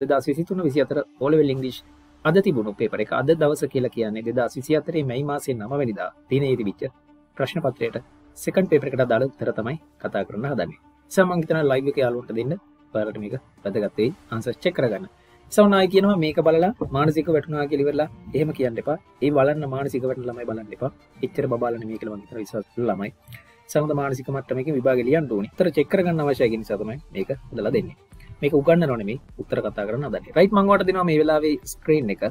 දෙදා විසිතුන විසි අතර ඕලවෙල් ඉංගලිෂ් අද තිබුණු පේපර එක. අද දවස කියලා කියන්නේ දෙදා විසි අතරේ මැයි මාසේ නම වැනිදා තින ඒති විච්ච ප්‍රශ්න පත්‍රයට සකන් පේපරකට දාල තර තමයි කතා කරන්න හදන්නේ. සමංගතන ලයිව එක යාලුන්ට දෙන්න. පරට මේක වැදගත්තේ අන්සස් චෙක් කරගන්න. සවනායි කියනවා මේක බලලා මානසික වැටුනා කිලිවෙලා එහෙම කියන්න එපා. ඒ බලන්න මානසික වැට ළමයි බලන්න එපා. එච්චර බාලන මේක මතර විස ළමයි. සමද මානසික මට්ටමක විභාගලියන් ඕනි. තර චෙක්කරගන්න අවශයගෙන සතමයි මේක දලා දෙන්නේ. මේක උගන්න නොනෙමේ උත්තර කතා කරන්න දන්න රයිට් මංවට දෙනවා මේ වෙලාවේ ස්ක්‍රීන් එක.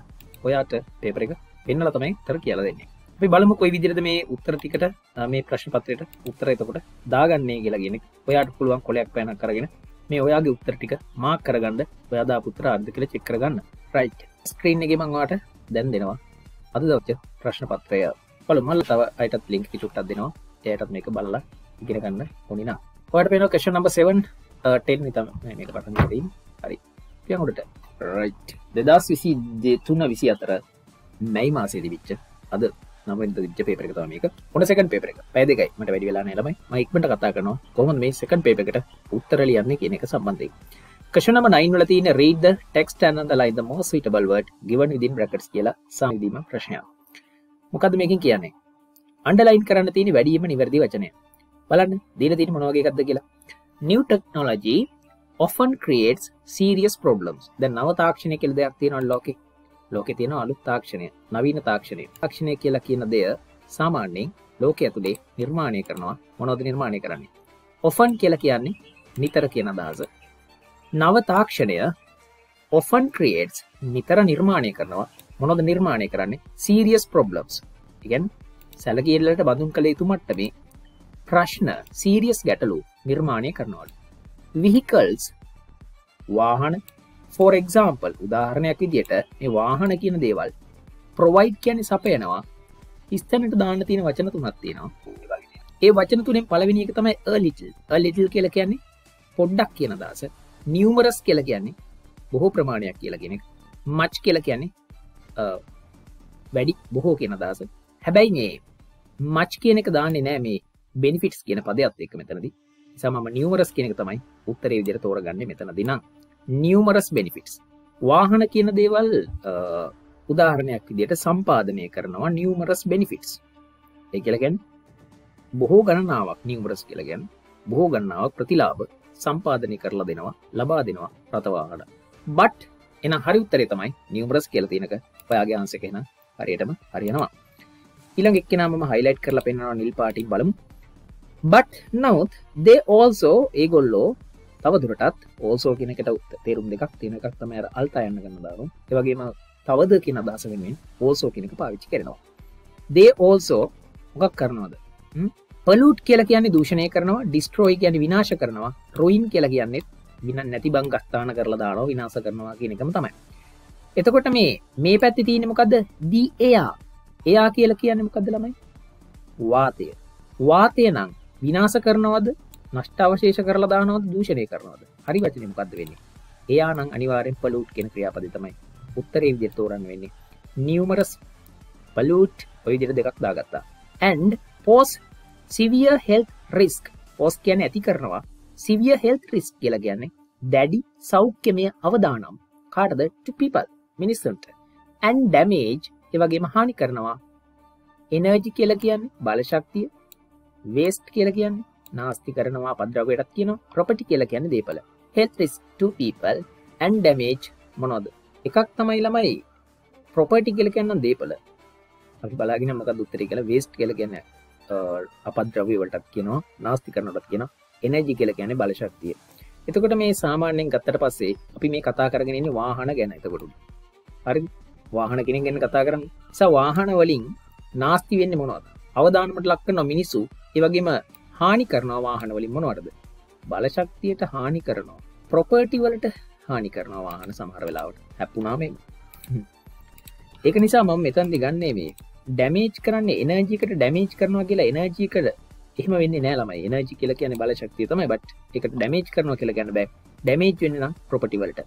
ඔයාට පේපර එක පෙන්නල තමයි තර කියලා දෙන්නේ. අපි බලමු කොයි විදිරද මේ උත්තර ටිකට මේ ප්‍රශ්න පත්‍රයට උත්තර එතකොට දාගන්නේ කියලාගෙන ඔයාට පුළුවන් කොලයක් පැන කරගෙන මේ ඔයාගේ උත්තර ටික මාක් කරගන්න ඔයාදා පුත්‍ර අර්ධ කළ චෙක් කරගන්න. රයිට් ස්ක්‍රීන් එක මංවාට දැන් දෙනවා. අද දවච්ච ප්‍රශ්න පත්‍රය. පල මල් තව අයටත් ලිංක් චුට්ටක් දෙනවා. එයටත් මේක බලලා ඉගෙනගන්න ඕනිනා ඔට පෙන කෂ නම්බ 7 ටෙන් නිතම මේක පටන් ීම හරි. පියහොට රයි් දෙදස් විසි දෙතුන්න විසි අතර මැයි මාසේදි විච්ච අද නම විච්ච පේපර මේක. හොට සකන් පේපර පැදකයි මට වැඩි වෙලා නලමයි මයික්මට කතා කරනවා කොහොම මේ සකන් පේපකට උත්තර ලියන්නේ කියන එක සම්බන්ධය කෂනම නයින්වල තියන රේද ටෙක්ස් ටනද ලයිද මෝ සිටබල්වට ගිවන් විදින් රකටස් කියලා සමදීම ප්‍රශ්නය මොකද මේකින් කියන්නේ? අන්ඩලයින් කරන්න තියෙන වැඩීම නිවැරදි වචනය. බලන්න දීල තින මොනවගේ එකක්ද කියලා. New technology often creates serious problems. දැන් නව තාක්ෂණය කියලා දෙයක් තියෙනවා ලෝකේ. ලෝකේ තියෙන අලුත් තාක්ෂණය නවීන තාක්ෂණය. තාක්ෂණය කියලා කියන දෙය සාමාන්‍යයෙන් ලෝකයේ ඇතුලේ නිර්මාණය කරනවා. මොනවද නිර්මාණය කරන්නේ? often කියලා කියන්නේ නිතර කියන අදහස. නව තාක්ෂණය often creates නිතර නිර්මාණය කරනවා. මොනවද නිර්මාණය කරන්නේ? serious problems. ඉගෙන් සැලකිල්ලට බඳුන් කළ යුතු මට්ටමේ ප්‍රශ්න සීරියස් ගැටලු නිර්මාණය කරනවල්. විහිකල්ස් වාහන ෆෝර එක්සාම්පල් උදාහරණයක් විදියට මේ වාහන කියන දේවල් ප්‍රොවයිඩ් කියන සපයනවා. ඉස්තනට දාන්න තියෙන වචන තුනක් තියෙනවා. ඒ වචන තුනෙන් පලවිනි එක තමයි ලිටල් ලිටල් කියල කියන්නේ පොඩ්ඩක් කියන දස නියවමරස් කියල කියන්නේ බොහෝ ප්‍රමාණයක් කියලා කෙනෙක් මච් කියල කියන්නේ වැඩි බොහෝ කියන දස හැබැයි මේ මච් කියන එක දාන්නේ නෑ මේ බෙනිෆිටස් කියන පදයක් එක මෙතනදී. සමම නියවරස් කෙනෙක තමයි උත්තරේ විදිර තෝරගන්න මෙතන දිනම් නියවමරස් බෙනිෆිටස් වාහන කියන දේවල් උදාහරණයක් විදියට සම්පාදනය කරනවා නියවමරස් බෙනිෆිටස් ඒ කියලගැන් බොහෝ ගණනාවක් නියවරස් කියලගැන් බොහෝ ගන්නාවක් ප්‍රතිලාභ සම්පාදනය කරලා දෙනවා ලබා දෙනවා රතවාහට බට් එන හරි උත්තරේ තමයි නියවරස් කියල තියනක පයාගේ අන්සකෙන හරියටම හරියනවා. ඉළඟ එක්කෙනම හයිලයිට් කරලා පෙන්නවා නිල් පාටින් බලමු. බට් නවත් දේ ඕල්සෝ ඒගොල්ලෝ තව දුරටත් ඕසෝ කෙනෙකට උත් තේරුම් දෙකක් තියෙන එකක් තම අල්තා යන්න ගන්න දාරු ඒවගේම තවද කියන අදසවෙන් ඕසෝ කෙනෙක පාවිච්චි කරනවා. දේ ඕල්සෝ මොකක් කරනවාද? පලුට් කියල කියන්නේ දූෂණය කරනවා ඩිස්ට්‍රෝයි කියන විනාශ කරනවා රොයින් කියලා කියන්නෙත් වින නැති බං ගස්ථාන කරලා දානවා විනාස කරනවා කියනකම තමයි. එතකොට මේ මේ පැත්ති තියෙනමකක්ද දී එයා එයා කියල කියන්න මොකක්ද ළමයි? වාතය. වාතය නං විනාස කරනවද? නෂ්ට අවශේෂ කරලා දානවද? දූෂණය කරනවද? හරි වචන මොකක්ද වෙන්නේ? එයා නම් අනිවාරෙන් පලුට් කෙන ක්‍රියාපද තමයි උත්තරේ විදිර තෝරන්න වෙන්නේ. නියමරස් පලුට් ඔයිදිර දෙකක් දාගත්තා. ඇන්ඩ පෝස් සිවිය හෙල් රිස්ක් පෝස් කියන ඇති කරනවා සිවිය හෙල් රිස්ක් කියලා කියන්නේ දැඩි සෞඛ්‍යමය අවදානම්. කාටද? ටිපිපල් මිනිස්සුන්ට. ඇන් ඩැමේජ් එවගේම හානි කරනවා. එනර්ජි කියල කියන්නේ බලශක්තිය වේස්ට් කියල කියන්න නාස්ති කරනවා පද්‍රවයටත් කියන ප්‍රපටි කියල කියන්න දේපල. හෙල්ස් people ඇන් ඩැමේජ් මොනොද එකක් තමයි ළමයි ප්‍රොපටි කියල කියන්න දේපල. අපි බලාගෙන මක දුත්තර කියල වේස්ට් කියල කියන්න අපද්‍රවී වලටත් කියනවා නාස්ති කරනටත් කියන එනජි කියල කියන බලශක්තිය. එතකොට මේ සාමාන්‍යයෙන් ගත්තට පස්සේ අපි මේ කතා කරගෙන වාහන ගැන එතකොටු. හරි? වාහන කෙනෙ ගැන කතා කරන්න. ස වාහන වලින් නාස්ති වෙන්න මොනවද? අවධානමට ලක්කන මිනිසු ඒවගේම හානි කරනවා වාහන වලින් මොනවටද? බලශක්තියට හානි කරනවා. ප්‍රොපර්ටි වලට හානි කරනවා වාහන සමහර වෙලාවට. හැප්පුනාමේ ඒක නිසා මම මෙතන්දි ගන්නේ මේ ඩැමේජ් කරන්න එනජිකට ඩැමේජ් කරනවා කියලා එනජීකට එහම වෙන්න නෑලමයි එනජි කියල කියන බලශක්තිය තමයි බට එක ඩැමේජ් කරනවා කියලා ගැන බෑ. ඩැමේජ් වෙන්න ප්‍රොපටිවලට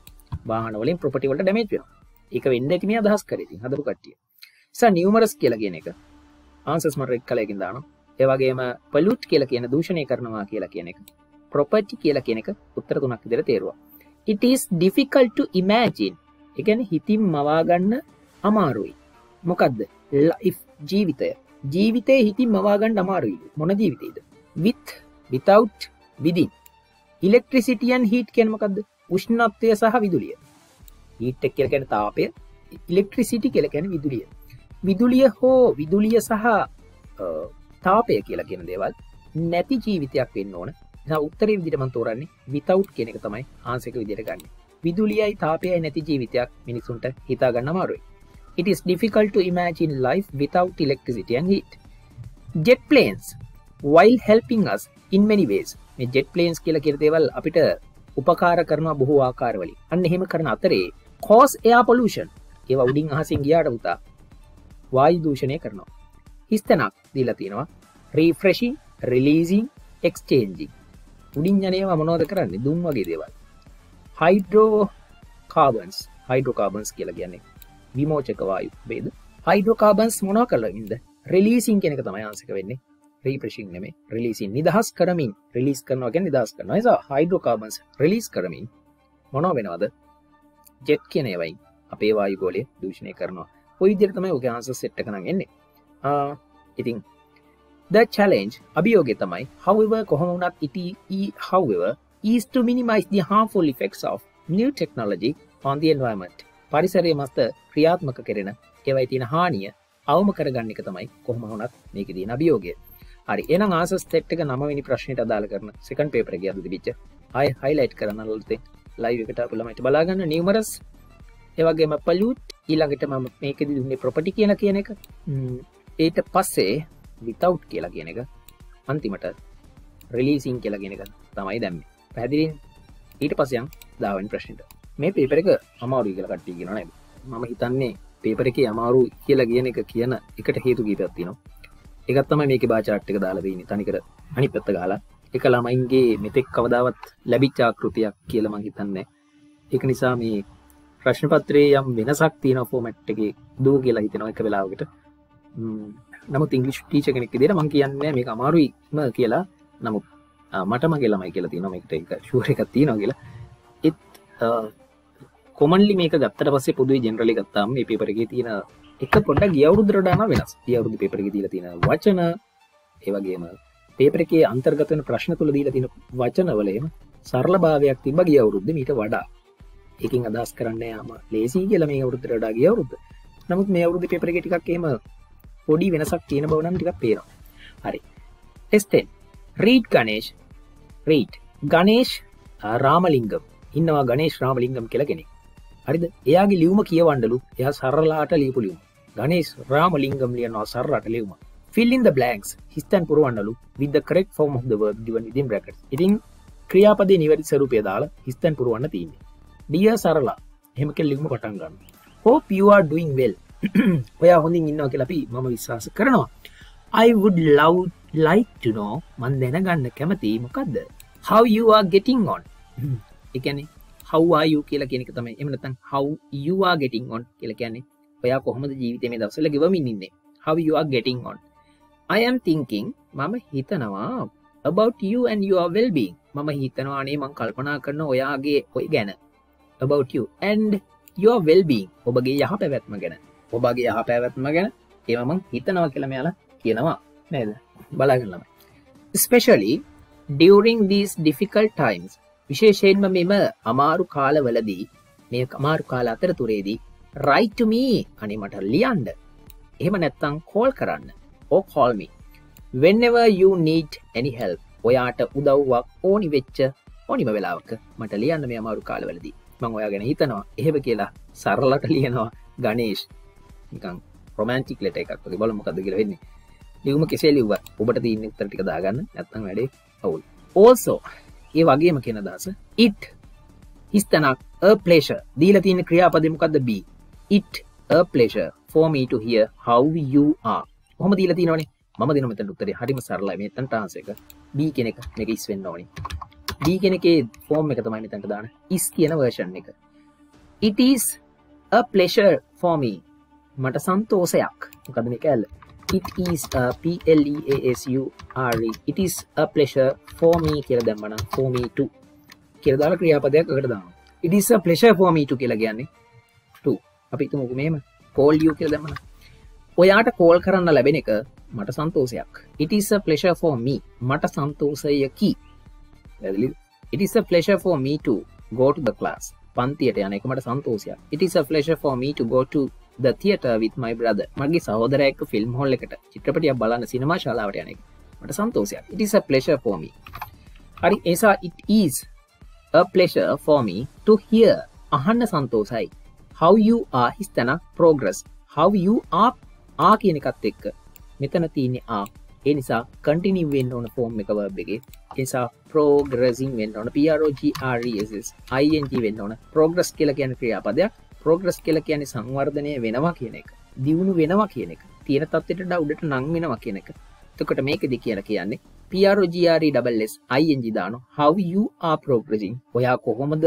වාහනවලින් ප්‍රොපටිවලට ඩැමේජ් වෙන එක වෙන්න ඇතිමිය අදහස් කරති හදපු කට්ටිය. ස නියමරස් කියලගෙන එක. ආන්සස් මරෙක් කලයකින් දානවා ඒවගේම පලුට් කියල කියන දූෂණය කරනවා කියලා කියන එක. ප්‍රොපටි කියලා කියන එක උත්තර තුනක් දෙර තේරවා. It is difficult to imagine. එකන හිතින් මවාගන්න අමාරුයි. මොකක්ද ලයිෆ් ජීවිතය. ජීවිතය හිතින් මවාගන්න අමාරුයි. මොන ජීවිතයද with without within. ඉලෙක්ට්‍රිසිටියන් හිට කෙනමකක්ද උෂ්ණත්වය සහ විදුලිය. ඊට්ටක් කියලකැන තාපය. ඉලෙක්ට්‍රිසිටි කෙලකැන විදුලිය. විදුලිය හෝ විදුලිය සහ තාපය කියලා කියෙන දේවල් නැති ජීවිතයක් වෙන්න ඕන. උත්තරේ විදිටමන් තෝරන්නේ විතව් කෙනෙක තමයි ආන්සක විදිර ගන්න. විදුලියයි තාපයයි නැති ජීවිතයක් මිනිසුන්ට හිතා ගන්න මාරුයි It is difficult to imagine life without electricity and heat. Jet planes, while helping us in many ways, මේ ජෙට් ප්ලේන්ස් කියල කිරදේවල් අපිට උපකාර කරනවා බොහෝ ආකාරවලි අන්න එහෙම කරන අතරේ කෝස් එයා පොලූෂන් ඒවා උඩින් අහසින් ගියාට උතා වායු දූෂණය කරනවා. හිස්තනක් දීලා තියෙනවා රීෆ්‍රෙෂි රිලීසින් එක්ස්චේන්ජි උඩින් යනේවා මොනෝද කරන්නේ? දුම් වගේ දේවල්. හයිඩ්‍රෝ කාබන්ස් හයිඩ්‍රෝකාබන්ස් කියලා කියන්නේ විමෝචක වායු බේද? හයිඩ්‍රෝකාබන්ස් මොනා කරලවින්ද රෙලීසින් කෙනෙක තමයි ආන්සක වෙන්නේ. රීප්‍රශින් නෙමේ රිලිසින් නිදහස් කරමින් රිලිස් කරනවාගෙන් නිදහස් කරන නිසා හයිඩ්‍රෝකාබන්ස් රිලිස් කරමින් මොනෝ වෙනවද? ජෙට් කියනේවයි අපේ වායු ගෝලය දූෂණය කරනවා. ඔයි දිරතමයි ඔගේ ආන්ස සෙට්ට කනන් එන්නේ. ඉතින් The challenge අභියෝගය තමයි however කොහොම වුණත් ඉට e, however is to minimize the harmful effects of new technology on the environment. පරිසරය මස්ත ක්‍රියාත්මක කෙරෙන ඒවයි තියෙන හානිය අවම කරගන්න එක තමයි කොහොම වුණත් මේක දී අභියෝගය. හරි එන ආස ස්ටෙට්ක නමනි ප්‍රශ්නයට අදාල කරන සකන් පේපර ගද විච්ච අය හයිලයිට් කරන්න ලොතේ ලයිකට පුලමට බලාගන්න නිවමරස් ඒවගේම පලුත් ඊළඟට මම මේකෙද දුන්නේ ප්‍රපටි කියන කියන එක. ඒට පස්සේ විතව් කියලා කියන එක අන්තිමට රෙලීසින් කියලා ගෙන එක තමයි දැම්ම. පැදිරින් ඊට පසයන් දාවන් ප්‍රශ්නට. මේ පේපර එක අමාරු කියල කට්ටි ගෙන නැ මම හිතන්නේ පේපර එක අමාරු කියලා කියන එක කියන එකට හේතු ගීපත්තිනවා එකත්තම මේක බාචාට්ක දාලදීනි තනිකර අනි පත්ත ගාලා. එක ළමයින්ගේ මෙතෙක් කවදාවත් ලැබිච්චාකෘතියක් කියලම හිතන්නේ. එක නිසා මේ ප්‍රශ්න පත්‍රේ යම් වෙනසක් තියන ෆෝමට්ගේ දූ කියලා හිතෙනවා එක වෙලාවකට. නමුත් ඉංගලිෂ් ටීච කෙනෙක් දෙර මං කියන්නේ මේ අමාරුයිම කියලා. නමුත් මට මගේ ළමයි කියලා තින එකට එක ශූර එකක් තියනවා කියලා. එත් කොමන්ලි මේක ගත්තට පස්සේ පොදුව ජෙනරලි ගත්තාම මේ පේපරගේ තියෙන එක පොඩ ගියවුරුදුරටාන වෙනස්. ගියවුරුදු පේපරක දීල තියෙන වචන ඒවගේම පේපරකේ අන්තර්ගතවන ප්‍රශ්න තුළ දීල තියෙන වචනවලේම සරල භාවයක් තිබ ගියවුරුද්ධ මීට වඩා. එකින් අදස් කරන්න යාම. ලේසි කියල මේ අවුරුතරටා ගියවුරුද්ධ නමුත් මේ අවුරුදු පේපරක ටිකක් එම පොඩි වෙනසක් තියෙන බවනම් ටිකක් පේනවා. හරි. ටෙස්ටෙන් රීඩ් ගනේශ් රීට් ගනේශ් රාමලිංගම් ඉන්නවා ගනේශ් රාමලිංගම් කියල කෙනෙක්. හරිද? එයාගේ ලියවම කියවන්නලු. එය සරලාට ලියපු ලියුම්. ගනේස් රාමලිංගම් ලියනවා සරට ලියවම ෆිල්ලින් බ්ලන්ක්ස් හිස්තන් පුරුවන්නලු. With correct form of the word given within brackets. ඉතින් ක්‍රියාපදේ නිවැරදි ස්වරූපය දාලා හිස්තන් පුරුවන්න තියන්නේ. ඩිය සරලා. එහෙම කෙල්ලිම පටන් ගන්න. හෝප you are doing well. ඔයා හොඳින් ඉන්නවා කියලා අපි මම විශ්වාස කරනවා. I would love like to know. මන් දැනගන්න කැමති. මොකක්ද how you are getting on? එකනේ හවවායු කියලා කෙනෙක තමයි. එමනතන් how you are getting on කියලා කියන්නේ ඔයා කොහොමද ජීවිතය මේ දවසල ගෙවමින් ඉන්නේ? How you are getting on? I am thinking මම හිතනවා about you and your well-being. මම හිතනවානේ මං කල්පනා කරන ඔයාගේ ඔය ගැන. About you and your well-being. ඔබගේ යහ පැවැත්ම ගැන. ඔබගේ යහ පැවැත්ම ගැන ඒමමං හිතනවා කියලම යාලා කියනවා. නේද? බලාගන්නම especially during these difficult times විශේෂයෙන්ම මෙම අමාරු කාලවලදී මේ අමාරු කාල අතර තුරේදී රයිටමී අනි මට ලියන්ඩ එහෙම නැත්තං කෝල් කරන්න ඕ කෝල්මි whenever you need any help ඔයාට උදව්වක් ඕනි වෙච්ච ඕනිම වෙලාවක මට ලියන්න මේ අමාරු කාලවලදී. මං ඔයා ගැන හිතනවා. එහෙම කියලා සරලට ලියනවා ගනේශ් නිකං රොමන්ටික් ලෙට එකක් වගේ බලමකද කියල වෙන්නේ. ලියුම කෙසේ ලිව්ව ඔබට තින්න උත්තරටික දාගන්න. නැත්තං වැඩේ අවුල්. ඕසෝ ඒ වගේම කියෙන දස ඉට් හිස්තනක් පලේෂ දීල තියන ක්‍රියාපදමකක්ද B. It a pleasure for me to hear how you are. හොම දීල තිනවනේ ම දිනමත උත්තරේ. හරිම සරලා මේ තන් ටාන්සක B කෙනෙක් එක ඉස් වෙන්න ඕනි. B කෙනෙකේ ෆෝර්ම් එක තමයි තැට දාන. ඉස් කියන වර්ෂන් එක. It is a pleasure for me. මට සන්තෝසයක් මොකද මේ කැල්ල it is a pleasure it is a pleasure for me කියල දැම්මන for me to කියරදාල ක්‍රියාපදයක් එකට දාම ඉඩිස පලේෂ ෆෝමීටු කියලා කියන්නේ අපි තුමුක මෙම කෝල්ලියෝ කියල දමන ඔයාට කෝල් කරන්න ලැබෙන එක මට සන්තෝසයක් ඉටිස පලේෂ ෆෝමී මට සන්තෝසයකි ඉටිස පලේෂ ෆෝමීට ගෝට ද ලාස් පන්තියට යන එක මට සන්තෝසයක් ඉටිස පලේෂ ෆෝමීට ගෝට ද තියට විත් මයි බ්‍රද මගේ සහෝදරයක ෆිල්ම් හොල්ල එකට චිත්‍රපටිය බලන්න සිනමා ශලාවට යන එක. මට සන්තෝසයක් ඉටිස පලේෂ ෆෝමී හරි ඒසා it is a pleasure for me to hear අහන්න සන්තෝසයි how you are හිස්තන progress. How you are ආ කියන එකත් එක්ක මෙතන තියන්නේ ආ. ඒ නිසා කටිනිව වෙන්න ඕන ෆෝර්ම් එක වබ්ගේ නිසා පෝග්‍රසින් වෙන්න ඕන. PROGRESS ING වෙන්න ඕන. පෝග්‍රස් කියල කියන ක්‍රියාපදයක්. පෝග්‍රස් කියල කියන සංවර්ධනය වෙනවා කියන එක. දියුණු වෙනවා කියන එක. තියෙන තත්වට ඩව්ඩට නං වෙනවා කියන එක. තකොට මේකෙදි කියලා කියන්නේ PROGRESS ING දාන how you are progressing? ඔයා කොහොමද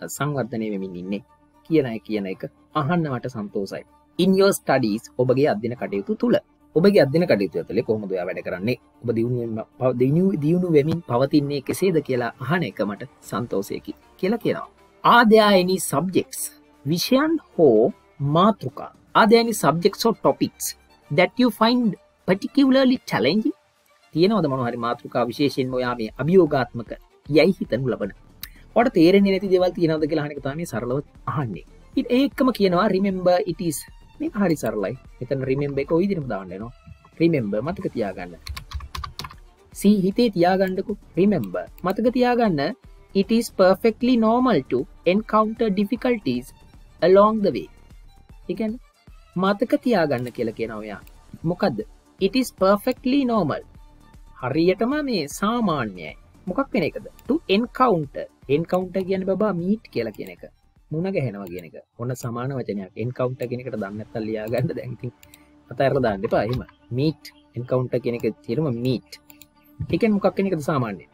සංවර්ධනය වෙමින් ඉන්නේ? කියන කියන එක අහන්නවට සන්තෝසයි. ඉන් යෝ ස්ටඩීස් ඔබගේ අධ්‍යන කටයුතු තුළ. ඔබගේ අධ්‍යන කටයුතු ඇතුලේ කොහොමද වැඩ කරන්නේ? ඔබ දියුණු දියුණු වෙමින් පවතින්නේ කෙසේද කියලා අහන එක මට සන්තෝසයකි කියලා කියනවා. ආදයායනි සබ්ජෙක්ස් විෂයන් හෝ මාතෘකා. ආදයනි subject topics that you find particularly challenging තියෙනවද මොනහරි මාතෘකා විශේෂෙන් ඔයා මේ අභියෝගාත්මක යයි හිතනු ලබන? ට තේරෙන නැති දෙවල් තියෙනවද කියලා හනක තම සරලව අහන්නේ. ඉට ඒකම කියනවා රිමෙම්බ ඉටස් මේ හරි සරලයි. එතන රිමෙම්බ එක ඉදිරම දාන්නනවා රිමෙම්බ මතක තියාගන්න. සී හිතේ තියාගණ්ඩකු රිමෙම්බ මතක තියාගන්න. It is perfectly normal to encounter difficulties along the way. එකන් මතක තියාගන්න කියල කියෙනවයා මොකක්ද it is perfectly normal. හරියටම මේ සාමාන්‍යයි. මොකක් වෙන එකද? To encounter. Encounter කියන බබා මීට් කියලා කියන එක. මුණ ගැහෙනවා කියන එක. ඔන්න සමාන වචනයක්? එන්කවුන්ට කෙනෙකට දන්නත් ලියා ගන්න දැති අතඇර දාන්න පාහිම මීට් එන්කවුන්ට කෙනෙක තිරම මීට් එකෙන් මොකක් කෙනෙකද සාමාන්‍ය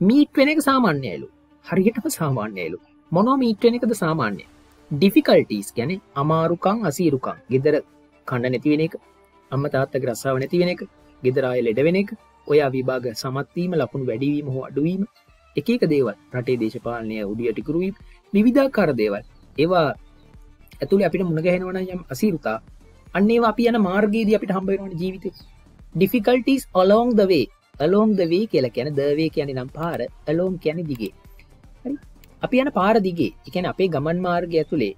මීට් වෙන එක සාමාන්‍යයලු හරියටම සාමාන්‍යයලු මොනෝ මීට් වෙන එකද සාමාන්‍ය ඩිෆිකල්ටස් ගැන අමාරුකං අසීරුකං ගෙදර කණ්ඩ නැතිවෙන එක අම්ම තාත්තක රස්සාාව නැතිවෙන එක ගෙදරාය ලෙඩවෙන එක ඔය විභාග සමත්වීම ලකුණු වැඩිවීම හෝ අඩුවීම එක දේවල්. රටේ දේශපාලනය උඩියටිකරුවීම විවිධාකාර දේවල්. ඒවා ඇතුළ අපිට මුණගැහෙනවන යම් අසිරුතා. අන්නේ අපි යන මාර්ගේදී අපිට හම්බවෙනවන ජීවිත. ඩිෆිකල්ටස් ඔලෝන් දවේ අලෝම් දවේ කියලා කියන දවේ කියන නම් පාර ඇලෝම් කියන දිගේ. අපි යන පාර දිගේ. එකන අපේ ගමන් මාර්ගය ඇතුළේ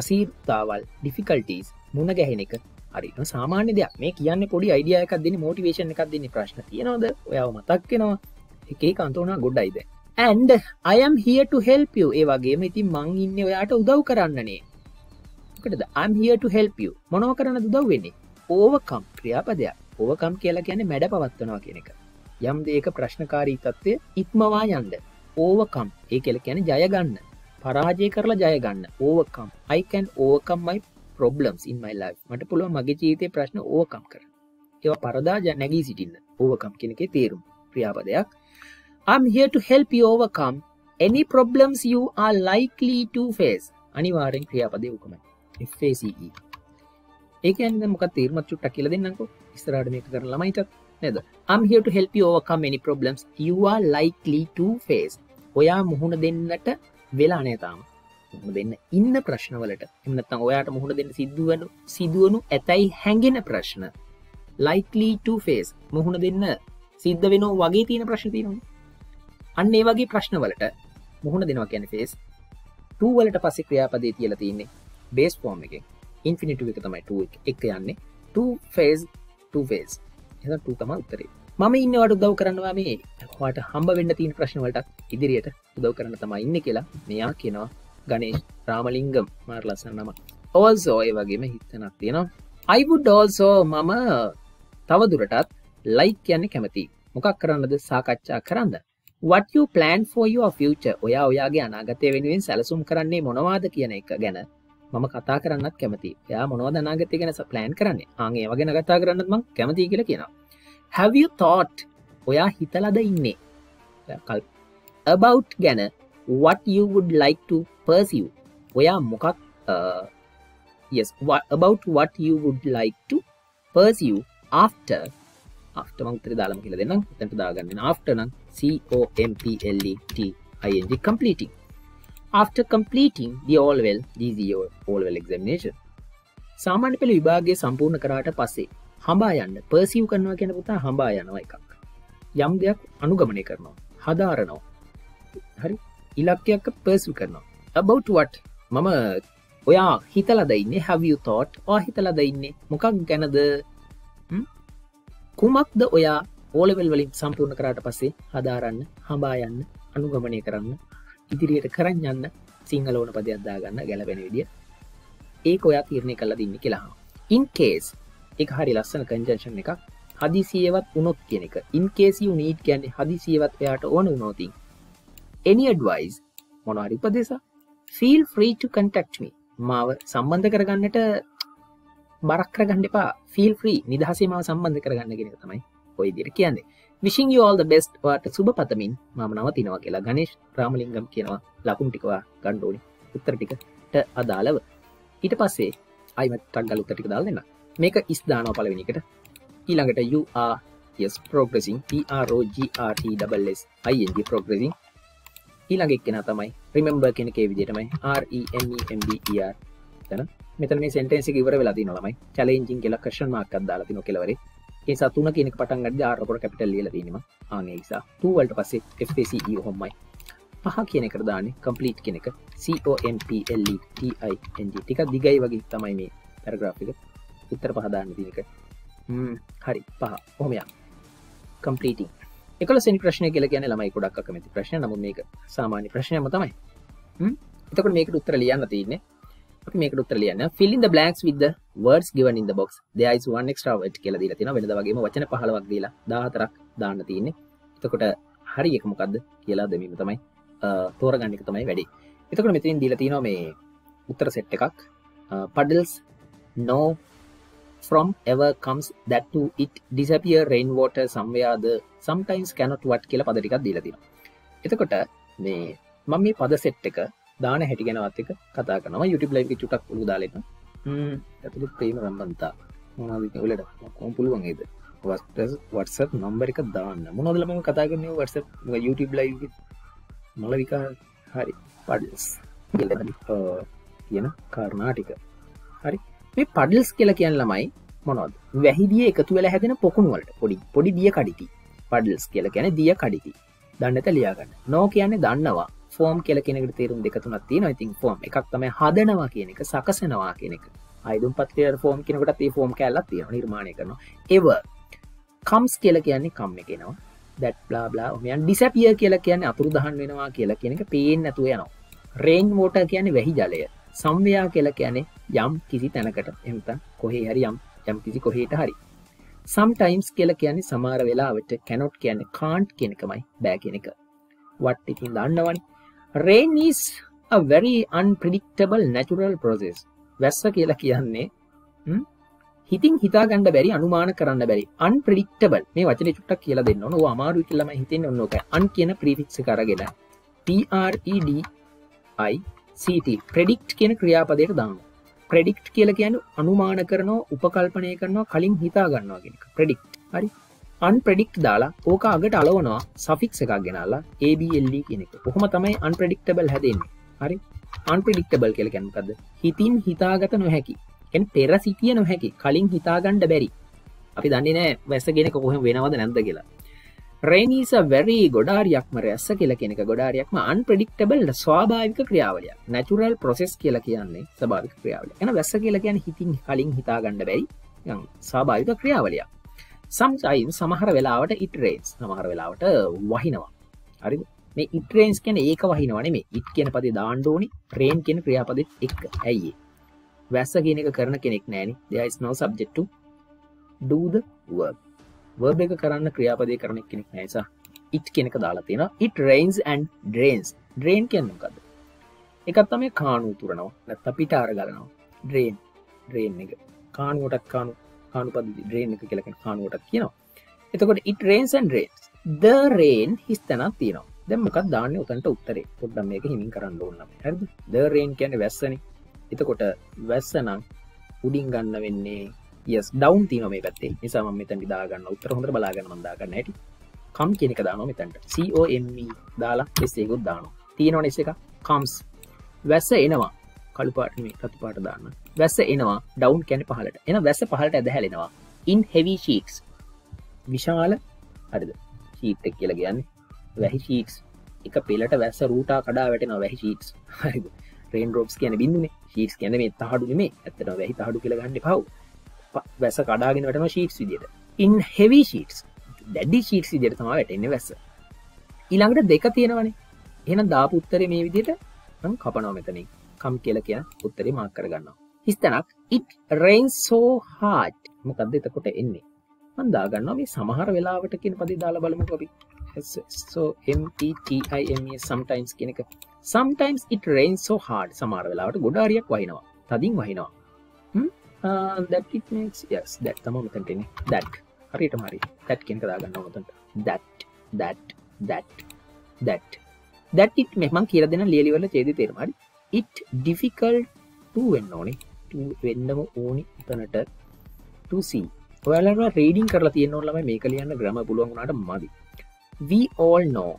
අසීර්තාවල් ඩිෆිකල්ටස් මුණ ගැහෙන එක. හරි. සාමාන්‍ය දෙයක්. මේ කියන්න පොඩි අයිඩියයක් දෙන්න මෝටිවේශන එකක් දෙන්න ප්‍රශ්න. තියෙනවද? ඔයාව මතක්කෙනවා එකේ කන්තෝනා ගොඩ්ඩයිද and I am here to help you. ඒ වගේම ඉතින් මං ඉන්න ඔයාට උදව් කරන්නනේ. කටද I'm here to help you. මොනව කරන්න උදව් වෙන්නේ? ඕවකම් ක්‍රියාපදයක්. ඕවකම් කියලා කියන්නේ මැඩ පවත්වනවා කියන එක. යම් දේක ප්‍රශ්නකාරී තත්වය ඉක්මවා යන්ද ඕවකම් ඒ කෙල කියන ජයගන්න පරාජය කරලා ජයගන්න ඕවකම් අයිකන් ඕකම්මයි ප්‍රොබ්ලම්ස් ඉන්මයි ලයි මට පුළුව මගේ ජීතය ප්‍රශ්න ඕකම් කර ඒවා පරදා ජ නැගී සිටින්න. ඕවකම් කෙනෙකේ තේරුම්. ක්‍රියාපදයක්. I'm here to help you overcome any problems you are likely to face. අනිවාරෙන් ක්‍රියාපදය උකම FACE ඒකන්ද මොක තේරමත් චුට්ටක් කියල දෙන්නකෝ ස්තරාට මේක කරන ළමයිට නද? I'm here to help you overcome any problems you are likely to face. ඔයා මුහුණ දෙන්නට වෙලා නේතාම දෙන්න ඉන්න ප්‍රශ්නවලට. එමනත්තම් ඔයාට මුහුණ දෙන්න සිදුවනු සිදුවනු ඇතැයි හැඟෙන ප්‍රශ්න. Likely to face. මුහුණ දෙන්න සිද්ධ වෙන වගේ තියෙන ප්‍රශ්න තියනවා අන්න ඒ වගේ ප්‍රශ්නවලට මුහුණ දෙනවා කියන ෆේස් ටූවලට පස්සේ ක්‍රියාපදේ තියල තින්නේ බේස් ෆෝර්ම් එක ඉන්ෆිනිට එක තමයි එක. යන්නේ ෆේස් ෆේස් එ තම උත්තරේ. මම ඉන්නවට උදව් කරන්නවා මේ හට හම්බ වෙන්න තිීන ප්‍රශ්නවලට ඉදිරියට උදව් කරන්න තමයි ඉන්න කියලා මෙයා කියනවා. ගනේශ් රාමලිංගම් මාර් ලස්සන නම ඕල්සෝය වගේම හිතනක් තියෙනවා. අයිබුඩ් ඩෝල්සෝ මම තවදුරටත් ලයික් කියන්නේ කැමති මොකක් කරන්නද? සාකච්ඡා කරන්න. What you plan for your future? ඔයා ඔයාගේ අනාගතය වෙනුවෙන් සැලසුම් කරන්නේ මොනවාද කියන එක ගැන මම කතා කරන්නත් කැමති යා මොනවද අනාගතය ගැන ප්ලෑන් කරන්නේ? ආගේ වගෙන කතා කරන්නත් මං කැමති කියලා කියනවා. Have you thought? ඔයා හිතලද ඉන්නේ? කල් about ගැන what you would like to pursue. ඔයා මොකක් uh, yes what about what you would like to pursue after after මංතර දාලම කියල දෙන්න තැට දාගන්න after නම්. COMPLET ing completing. After completing the all-well DZO all-well examination. සාමාන්‍ය පෙළ විභාගේ සම්පූර්ණ කරාට පස්සේ හඹා යන්න පර්සිව් කරනවා කියන පුතා හඹා යනවා එකක්. යම් දෙයක් අනුගමනය කරනවා හදාරනවා. හරි? ඉලක්කයක් පර්සි කරනවා. About what? මම ඔයා හිතල දයින්න හැවිය තෝට් ඕ හිතල දයින්නේ මොකක් ගැනද? කුමක්ද ඔයා ඕලවෙල් වලින් සම්පූර්ණ කරාට පස්සේ හදාරන්න හඹා යන්න අනුගමනය කරන්න ඉදිරියට කරන්න යන්න සිංහල ඕන පදයක්දා ගන්න ගැලපෙන විදිිය. ඒක ඔයා තීරණය කල දින්න කියලා ඉන්කේස් එක හරි ලස්සන කංජංශන් එක හදිසියවත් උනොත් කියන එක. ඉන්කේසි නීට් කියන්නේ හදිසියවත් එයාට ඕන උනෝතින් එනි අඩවයිස් මොනහරි උපදෙසා ෆිල් ෆ්‍රී කන්ටක්ටමි මාව සම්බන්ධ කරගන්නට බරක් කරගන්න එපා. ෆිල් ්‍රී නිදහසේ මාව සම්බන්ධ කරගන්න ගෙන තමයි ඔයි දිර කියන්නේ විසින් යෝල් බෙස්ට වාට සුබ පතමින් මම නවතිනවා කියලා ගනේශ් ප්‍රාමලිංගම් කියනවා ලකුණු ටිකවා ගණ්ඩෝනි උත්තර ටිකට අදාළව. ඊට පස්සේ අයිමත් ටක්ගල උත්තටික දාල් දෙන්න. මේක ඉස්දානව පලවෙනිකට ඊළඟට යස් පෝග්‍රසින් PROGRTස් ING පෝග්‍රසින් ඊළඟ එක්කෙන තමයි රිමෙම්බ කෙනකේ විදිටමයි REMEMBER තන මෙත මේ සෙන්ටෙන්සි ඉවර වෙලාදී නොලමයි චලෙන්ජින් කියල කෂන් මාක් අදාලා තින කෙලවරේ. ඒ සතුන කෙනෙක් පටන් ගඩ ආරපොට කැපිටල් ලියල දීම ආගේ නිසා. තුවල්ට පස්සේ FPC හොම්මයි. පහ කියන කර දානේ කම්පලීට් කෙනෙක COMPLE TING ටික දිගයි වගේ තමයි මේ පැරග්‍රාෆික උත්තර පහදාන්න දිනක හරි. පහ. හොමයා කම්පලීටිං එකල සනි ප්‍රශ්නය කියල කියන ළමයි ගොඩක් කමති ප්‍රශ්න නම මේක සාමාන්‍ය ප්‍රශ්නයම තමයි. එතකට මේක උත්තර ලියන්න තියන්නේ මේක උත්තර ලියන්න. ෆිල්ින් බ්ලක්ස් විද වර්ස් ගවන් ඉද බොක්ස් දෙයිස් වන් එක්ස්ට්‍රාවට කියල දිල තින වෙනද වගේම වචන පහලවක් දීලා දාහතරක් දාන්න තියන්නේ. එතකොට හරි එක මොකක්ද කියලා දෙමීම තමයි තෝරගන්න එක තමයි වැඩි. එතකට මෙතින් දීල තිනවා මේ උත්තර සෙට් එකක්. පඩල්ස් නෝ from ever comes that to it disappear rainwater somewhere the sometimes cannot what කියලා පද ටිකක් දීලා තියෙනවා. එතකොට මේ මම මේ පද සෙට් එක දාන හැටි ගැනවත් එක කතා YouTube live එක චුටක් උළු දාලා ඉන්න හ්ම්. ඇතුළේ ප්‍රේම සම්බන්ධතා මොනවද උලට කොහොම පුළුවන් ඒද? WhatsApp නම්බර එක දාන්න. මොනවද ළමයි කතා කරන්නේ WhatsApp YouTube live එක? මල විකාර හරි පඩල්ස් කියන කාරණාටික. හරි. මේ පඩල්ස් කියලා කියන්න ළමයි මොනොද වැහිදිය එකතු වෙලා හැදෙන පොකුණුවලට පොඩි පොඩි දිය කඩිති. පඩල්ස් කියල ගැන දිය කඩිති. දන්නත ලියාගන්න නෝ කියන්නේ දන්නවා ෆෝම් කියල කෙනෙකට තේරුම් දෙකතුනත් තියෙන ඉතින් ෆෝම් එකක් තම හදනවා කියන එක සකසනවා කියන එක. අයිදුම් පත්තිය ෆෝම් කෙනකට ඒ ෆෝම් කැල්ලත් තියෙන නිර්මාණය කරනවා. ඒව කම්ස් කියල කියන්නේ කම්ම කෙනවා දැත් බලා බලා මෙයන් ඩිසැපිය කියලා කියන්න අතුරු දහන් වෙනවා කියලා කියන එක පේෙන් නැතුව යනවා. රේන් මෝට කියන්නේ වැහි ජලය. සම්වයා කියලා කියන්නේ යම් කිසි තැනකට. එමත කොහේ හරි යම් යම් කිසි කොහේට හරි. සම්ටයිම්ස් කියල කියන්නේ සමාර වෙලාවට කැනොට් කියන්නේ කාන්ට් කෙනෙකමයි බෑ කෙනෙක වට ඉතින් දන්නවනි? රේනිස් very unpredictable natural process. වැස්ස කියලා කියන්නේ hm, හිතින් හිතාගන්න බැරි අනුමාන කරන්න බැරි අන්ප්‍රඩික්ටබල් මේ වචන චුට්ටක් කියලා දෙන්න නො අමාරු කියලම හිතෙන් ඔන්නෝක අන් කියන ප්‍රීෆික්ස කරගෙන PREDI CT ප්‍රඩික්් කියන ක්‍රියාපදයට දාන්න ප්‍රඩික්් කියල කියන අනුමාන කරනවා උපකල්පනය කරනවා කලින් හිතා ගන්නවා කෙනෙක ප්‍රඩික්් හරි? අන් ප්‍රඩික්් දාලා ඕක අගට අලවනවා සෆික්ස එකක් ගෙනල්ලා ABLD කෙනෙක කොහොම තමයි අන්ප්‍රඩික්ටබල් හැදෙන්නේ. හරි? අන්ප්‍රඩික්ටබල් කෙල කැනකද හිතින් හිතාගත නොහැකි. එන් පෙර සිටිය නොහැකි. කලින් හිතාගණ්ඩ බැරි. අපි දන්නේ නෑ වැස්සගෙන කොහොම වෙනවද නැද කියලා. රේනිස වැරි ගොඩාරියක්ම රැස්ස කියල කෙනෙක ගොඩාරියක්ම අන්ප්‍රඩික්ටබල් ස්වාභාවික ක්‍රියාවලය නැචුරල් ප්‍රොසෙස් කියල කියන්නේ සභාවික ක්‍රියාවල එන වැස්ස කියල කියන හිතින් කලින් හිතාගන්න බැයි ස්වාභාවික ක්‍රියාවලයක්. සම්සයින් සමහර වෙලාවට ඉටරේස් සමහර වෙලාවට වහිනවා. හරි? මේ ඉටරේන්ස් කියන ඒක වහිනවන මේ ඉත් කියන පදේ දාණ්ඩෝනි ප්‍රේන් කියන ක්‍රියාපදෙත් එක්. ඇයි වැස්ස කියනක කරන කෙනෙක් නෑනි දෙයිස් නෝ සබ්ජෙක්ටු ඩූද work වර්බ එක කරන්න ක්‍රියාපදය කරන කෙනෙක් නෑසා ඉට් කෙනෙක දාලා තියෙන ඉට රයින්ස් ඇන් ඩ්‍රේන්ස් ඩ්‍රේන් කියන්නකද එකත් තම කානු තුරනවා. නැත්ත පිටාර ගලනවා. ඩ්‍රේන් ඩ්‍රේන් එක. කානුවටත් කානු කානු පද ඩ්‍රේන් එක කියලක කානුවටත් කියනවා. එතකොට ඉට රේන්සන් රේන්ස් ද රේන් හිස් තැනත් තියෙනවා. දැමකක් දාන්න උතන්ට උත්තරේ? පොඩ්ඩම් මේක හිමින් කරන්න ඕන්නම හැද ද රේන් කියන වැස්සන. එතකොට වැස්සනම් උඩින් ගන්න වෙන්නේ යස් ඩවන් තින මේ පැත්තේ. නිසා මෙතැන් දාගන්න උත්තර හොඳ බලාගන්න මන්දාගන්න ඇට කම් කෙනෙක දාන මෙතැන්ට. COM දාලා එස්සේකුත් දාන තියෙනවන එස එක කම්ස් වැස්ස එනවා. කළුපාට මේ රතු පාට දාන්න. වැස්ස එනවා ඩවන්් කැන පහලට එන වැස්ස පහලට ඇද හැලෙනවා ඉන් හෙවි ශීක්ස් විශාල හරිද? ශීතක් කියල කියන්නේ වැහි ශීක්ස් එක පෙලට වැස්ස රූටා කඩා වැටෙන වැහි ශීටස් හරිද? රේන් රෝප්ස් කියන බිඳුනේ ශීස් කියන මේ තහඩු මේ ඇත්තන වැහි තහඩු කියල ගන්න පව් වැස කඩාගෙන වැටම ශීටස් විදියට. ඉන් හෙවි ශීටස් දැඩි ශීටස් විදියට තමා වැටෙන්නේ වැස්ස. ඊළඟට දෙක තියෙනවනේ. එන දාපුත්තර මේ විදියට කපනෝ මෙතනින්. කම් කියල කිය උත්තරේ මාක් කරගන්නවා. හිස්තනක් ඉත් රේන් සෝ හාට් මොකක්ද එතකොට එන්නේ? මන්දාගන්නවා මේ සමහර වෙලාවට කියෙන පදි දාලා බලමු copy so MPTIMS e, e, sometimes කියන එක. Sometimes it rains so hard. සමහර වෙලාවට ගොඩාරියක් වහිනවා. තදින් වහිනවා. uh, that it makes yes that තමයි මෙතනට එන්නේ that. හරියට හරි. That කියන එක දාගන්න මෙතනට. That that that that. That it මෙමන් කියලා දෙන ලියලි වල ඡේදය තේරුම හරි. It difficult to වෙන්න ඕනේ. to වෙන්නම ඕනි එතනට. to see ඔයාලට රීඩින් කරලා තියෙන ඕන ළමයි මේක ලියන්න ග්‍රම පුළුවන් වුණාට මදි. We all know.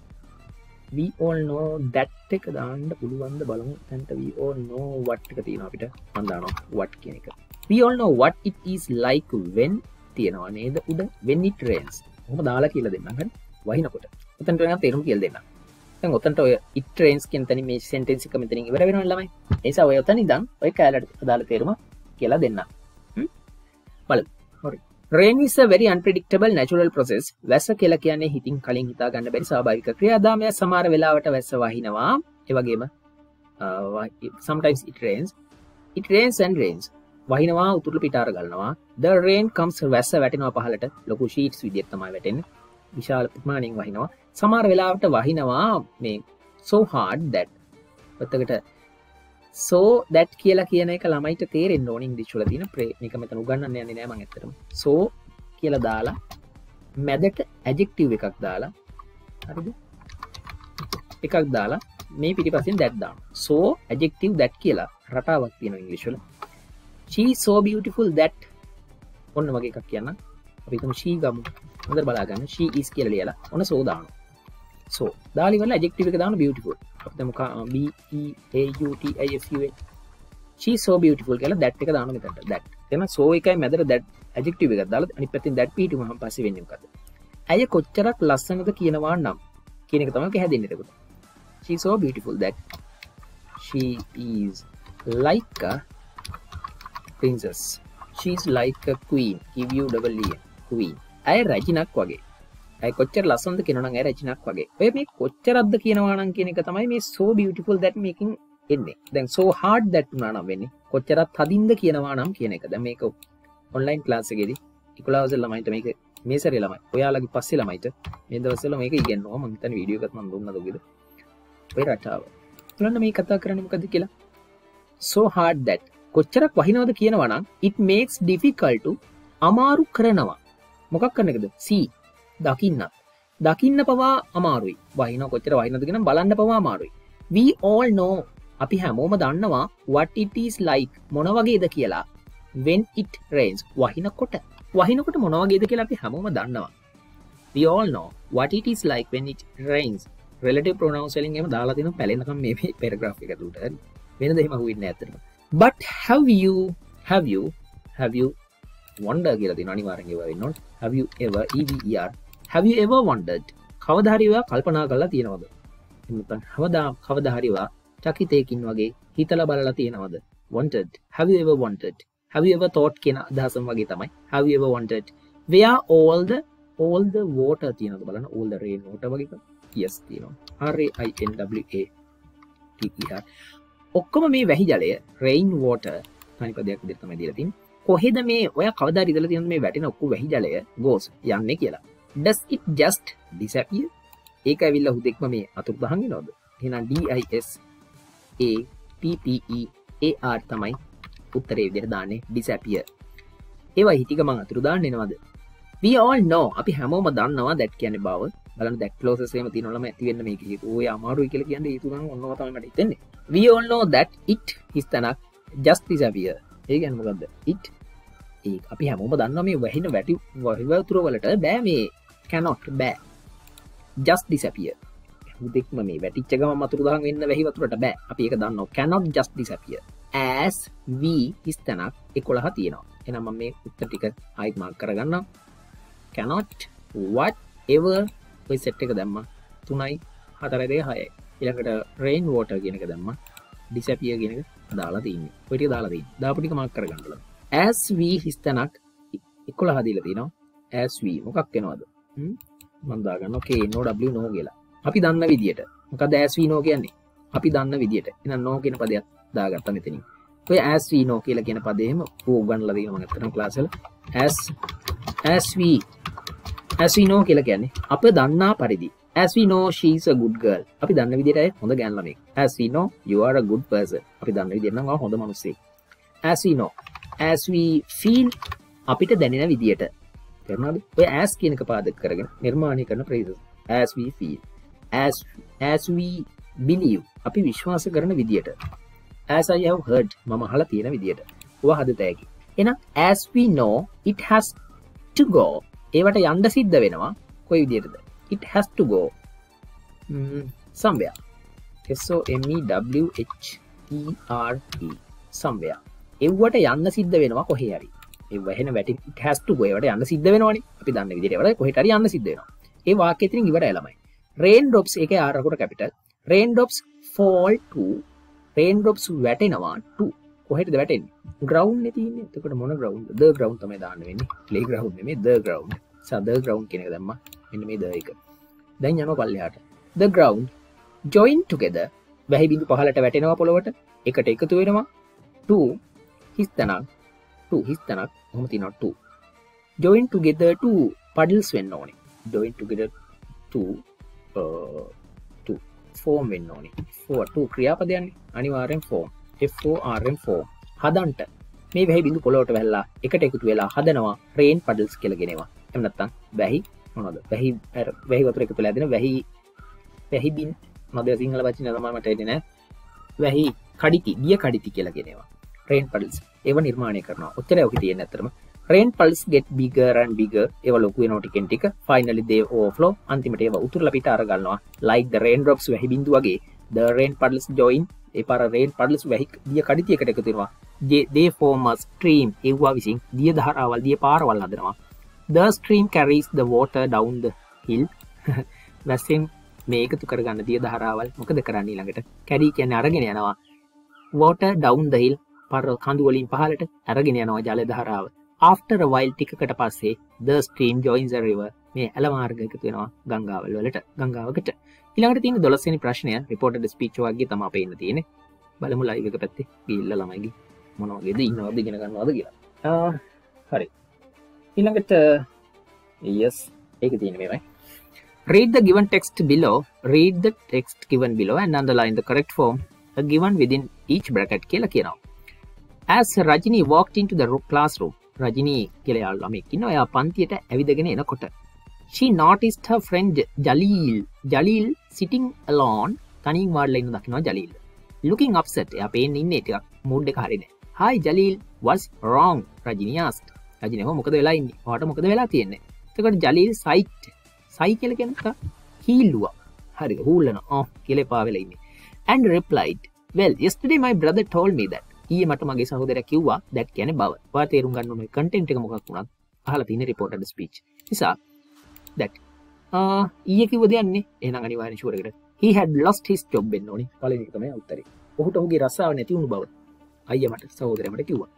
We all know that එක දාන්න පුළුවන්ද බලමු. තැන්ට we all know what එක තියෙන අපිට. මන්දානවා what කියන එක. We all know what it is like when තියෙනවා නේද උඩ? When it rains. හොම දාලා කියලා දෙන්න හරි? වහිනකොට. එතන්ට තේරුම් කියල් දෙන්න ඔතන්ට ඔය ඉටරේන්ස් කිය තැන මේ සෙන්ටෙන්සික මෙතනින් ඉවර වෙන ලමයි නිසා ඔය ඔතනි දන් ඔය කෑලට අදාල තේරුම කියලා දෙන්න. බල හොරි. රේනිස very unpredictable natural process. වැස්ස කියලා කියන්නේ හිතින් කලින් හිතා ගන්න බැරි ස්වාභාවික ක්‍රියාදාමය සමහර වෙලාවට වැස්ස වහිනවා. ඒ වගේම sometimes it rains. It rains and rains. වහිනවා උතුරු පිටාර ගලනවා. The rain comes වැස්ස වැටෙනවා පහලට ලොකු ෂීට්ස් විදිහට තමයි වැටෙන්නේ. විශාල ප්‍රමාණයෙන් වහිනවා. සමහර වෙලාවට වහිනවා මේ so hard that. ඔතකට සෝ දැට් කියලා කියන එක ළමයිට තේරෙන් ඕනින් දිශුල තින ප්‍රේ එක මෙත උගන්න යන්නේ නෑම ඇතරම සෝ කියල දාලා මැදට ඇජෙක්ටව් එකක් දාලා හරිද? එකක් දාලා මේ පිටි පසින් දැත්දාම් සෝ ඇජෙක්ටව් දැට් කියලා රටාවක් තියෙන ඉංගලිශල චී සෝ බියටිෆුල් දැට් ඔන්න වගේ එකක් කියන්න. අපිතුම ශී ගමු. හොඳ බලාගන්න. ශී ඉස් කියල ලියලා ඔන්න සෝදාන සෝ දාලිවල ඇජෙක්ටිව එක දාන බියටිෆුල් අපතමක බීඒ සෝ බියටිෆුල් කියලා දැට් එක දාන මෙතට දැට් එම සෝ එකයි මැදර දැට් ඇජෙක්ටිව එක දාල අනි පැතින් දැට් e පිට ම පස වෙන්නකද ඇය කොච්චරක් ලස්සනද කියනවා නම් කියනක තමක හැදින්නෙකුට so beautiful that she is like a princess. She's like a queen. Give you double e queen. ඇය රැජිනක් වගේ. ඇයි කොච්චර ලස්සන්ද කෙනන ඇ රචනක් වගේ. ඔය මේ කොච්චරද්ද කියනවානන් කියන එක තමයි මේ සෝ බියටිෆුල් දැට මේකින් එන්නේ. දැන් සෝ හාඩ් දැට් නානම් වෙන්නේ. කොච්චරත් හදින්ද කියනවා නම් කියන එකද මේක ඔන්ලයින් ලාසගෙද ඉකුලාවස ළමයිට මේක මේසර ළමයි. ඔයාලගේ පස්සේ ළමයිට මේ දවසල මේක ඉගන්නවා මංතන වීඩියෝකත්ම දුන්න දුගද ඔය රටාව. තුළන්න මේ කතා කරනමකද කියලා? සෝ හාඩ් දැට් කොච්චරක් වහිනවද කියනවනම් ඉත් මේක්ස් ඩිෆිකල්ටු අමාරු කරනවා. මොකක් කරනකද සී දකින්න. දකින්න පවා අමාරුයි. වහින කොච්චර වහිනදගෙන බලන්න පවා අමාරුයි. වී ඕල් නෝ අපි හැමෝම දන්නවා වටඉටස් ලයික් මොනවගේද කියලා. When it rains. වහිනකොට වහිනකොට මොනවගේද කියලා අපි හැමෝම දන්නවා. We all know what it is like when it rains. relative pronouns වලින් එම දාලා තියෙන පැලෙනකම් මේ paragraph එක තුට වෙන දෙහිම හුවෙන්නේ ඇත්තටම. But have you have you have you wonder කියලා තියෙන අනිවාර්යෙන් ඒවා වෙන්න ඕන. Have you ever ever have you ever wondered කවදහරිවා කල්පනා කරලා තියෙනවද? එමතන් හවදා කවදහරිවා චකිතයකින් වගේ හිතල බලලා තියෙනවද? Wanted have you ever wanted have you ever thought කියන අදහසම වගේ තමයි. Have you ever wanted where all the all the water තියෙනද බලන්න. All the rain water වගේ yes තියෙනවා. R a i n w a t e r. ඔක්කොම මේ වැහි ජලය රයින් වෝට තනිපදයක් දෙ තමයි දීලතින් කොහෙද මේ ඔය කවදා රිදල තියන මේ වැටෙන ඔක්කු වැහි ජලය? ගෝස් යන්න කියලා. ඩස් it just disappear? ඒක ඇවිල්ල හුදෙක්ම මේ අතුර දහඟි නොද එන DIS APPEAR තමයි උත්තරේ විදිර දාන්නේ ඩිසැපිය ඒවා හිටික මං අතුරු දාන්නෙනවද all නෝ අපි හැමෝම දන්නවා දැත් කියන බව. බලන දැක් ලෝසේම තිනොලම ඇතිවෙන්න මේ ඔය අමාරු කියල කියන්න යුතුරන් ඔන්නවතමට ඉතන්නේ all know that it හිස්තනක් just disappear. A ගැන්මගද it. ඒ අපි හැමෝම දන්න මේ වැහින වැටි වහිවතුරවලට බෑ මේ cannot බෑ just disappear. දෙක්ම මේ වැටිච්චගම මතුරදහන් වෙන්න වැහිවතුරට බෑ. අපි එක දන්න කැනොත් ජස් දිසපිය ඇස් වී හිස් තැනක් එකොළහ තියෙනවා. එනම මේ උත්ත ටික අයිත් මාක් කරගන්න කැනොට් what ever ඔයි සෙට් එක දැම්ම තුනයි හතරදේ හය ඉළඟට රේන් වෝට කියනක දැම්ම ඩිසැපිය ගෙන දාලා තින්න පොටිය දාලාදී දාපටික මක් කරගන්නල ඇස් වී හිස්තනක් එක්කොල හදිල තිනවා ඇස් වී මොකක් කෙනවාද මන්දාගන්න ෝකේ නෝ ඩ නෝ කියලා. අපි දන්න විදියට. මොක දැස්වී නෝ කියන්නේ? අපි දන්න විදියට. එන නෝ කියෙන පදයක් දාගත්ත මෙතනින්. ඔය ඇස්වී නෝ කියල කියෙන පදේම පූගන් ලදීම නතරම් ලාසල ඇස් ඇස්වී ඇස්වී නෝ කියල කියන්නේ අප දන්නා පරිදි. as we know she's a good girl. අපි දන්න විදිහට හොඳ ගෑන්ලමෙක් as we know you are a good person. අපි දන්න විදිහට නම් හොඳ මිනිස්සෙක්. as we know as we feel අපිට දැනෙන විදියට. තේරුණාද ඔය as කියන එක පාදක කරගෙන නිර්මාණය කරන phrases as we feel. as as we believe. අපි විශ්වාස කරන විදියට. as i have heard. මම අහලා තියෙන විදියට. එහෙනම් as we know it has to go. ඒවට යන්න සිද්ධ වෙනවා කොයි විදියටද? it has to go. mm, somewhere S-O-M-E-W-H-E-R-E somewhere එව්වට යන්න සිද්ධ වෙනවා කොහේ හරි එවහෙන වැට හැස්ටු ගොයට යන්න සිද්ධ වෙනවාන. අපි දන්න විදිරවට කොහෙට යන්න සිද්ධෙනවා ඒ වාකෙතිරින් ඉවට ඇලමයි රේන් ඩොප්ස් එක ආරකුට capital. Rain drops fall rain drops වැටෙනවා කොහෙට වැටෙන් ග්‍රවන්් තින තකට මොන ග්‍රවන්් ද ග්‍රවන්් තම දාන්න වෙන්නේ. ලේ ග්‍රවන්් මේ ද ග්‍රවන්් සද ග්‍රවන්් කෙනෙ දම්ම. එන්න මේ දයක දැන් යන පල්ලයාට ද ග්‍රවන්් ජොයින් ටුගෙද වැහිබිඳු පහලට වැටෙනවා පොළොවට. එකට එකතු වෙනවා. 2 හිස්තනක් 2 හිස්තනක් හොම තිනොට join together to පඩල්ස් වෙන්න ඕනේ. join together to to form වෙන්න ඕනේ. ෆෝට ක්‍රියාපදයන් අනිවාරෙන් ෆෝම් F4RM ෆෝම් හදන්ට මේ වැහි බිඳු පොලොට වෙල්ලා එකට එකතු වෙලා හදනවා රේන් පඩල්ස් කියලගෙනවා එමනත්තම් වැහි මොනද වැහි වැහි වතුර එකතු ලැදෙන වැහි වැහිබින් නොද සිංහල වචි නමට එදෙන වැහි කඩිති ගිය කඩිති කියලගෙනවා රේන් පඩල්ස් ඒව නිර්මාණය කරනවා. ඔච්චර ඔහි තියෙන ඇතරම රේන් පල්ස් ගෙට බිගරන් බිග ඒව ලොකුව නොටිකෙන් ටික. ෆයිනලි දේ ඕෆලෝ අන්තිමට ඒව උතුර ලපිට අරගන්නවා ලයික් ද රේන් රොප්ස් වැහි බිඳුවගේ ද රේන් පඩල්ස් ජොයින් ඒ පර රේන් පඩල්ස් වැහි දිය කඩිතියකට එකතුවා දේ ෆෝමස් ට්‍රීම් ඒවා විසින් දිය දහරාවල් දිය පාරවල් අදනවා the stream carries the water down hill වැස්සෙන් මේකතු කරගන්න දිය දහරාවල්. මොකද කරන්නේ ළඟට කැඩී කියන අරගෙන යනවා. වෝට ඩවන්් දහිල් පර කඳුවලින් පහලට ඇරගෙන යනවා ජල ධාරාව. ආෆ්ටර වයිල් ටිකට පස්සේ ද ස්ට්‍රීම් ජොයින්ස රිව මේ ඇල මාර්ගක තියෙනවා ගංගාවල් වලට ගංගාවකට. ඉළඟට තින දොලස්සනි ප්‍රශ්නය රිපෝට ස්පිච් වගේ තම පේන්න තියෙන බලමු ලයිවක පැත්තේ ගිල්ල ළමයිගේ මොනවගේද ඉන්නවද ගෙන ගන්නවාද කියලා. හරි. ඉළඟට ඒස් ඒක තියෙන මේමයි Read the given text below, read the text given below and underline the correct form. Given within each bracket කියලා කියනවා. As Rajini walked into the classroom Rajini කියලයාල් ළමෙක්කින්න ඔයා පන්තියට ඇවිදගෙන එනකොට she noticed her friend ජලීල් ජලීල් sitting alone තනින් වාඩල ඉන්න දකිනවා ජලීල් looking upset එයා පේන ඉන්න එකක් මුඩ් එක හරින hi ජලීල් was wrong? රජිනියාස්ට රජිනහ මොකද වෙලා ඉන්න? වාට මොකද වෙලා තියෙන්නේ? තකට ජලීල් සයිට් සයි කියල කෙනක හීල්ලුව. හරි හූල්ලන ඕ කෙලෙ පාවෙල ඉන්න. And replied well yesterday my brother told me that ඒ මට මගේ සහෝදර කිව්වා දැට් කියන බව. වා තේරුම් ගන්නන කටෙන්ට් එක මොකක් වුණත් අහලා තින රිපෝට ස්පීච් නිසා දැට් ඊය කිව දෙයන්නේ එන අනිවාර ශුවරකට හි had lost his job වෙන්න ඕනි. පලනිකම උත්තරේ. ඔහුට ඔහුගේ රස්සාාව නැති වුණු බව. අයිය මට සහෝදරමට කිව්වා.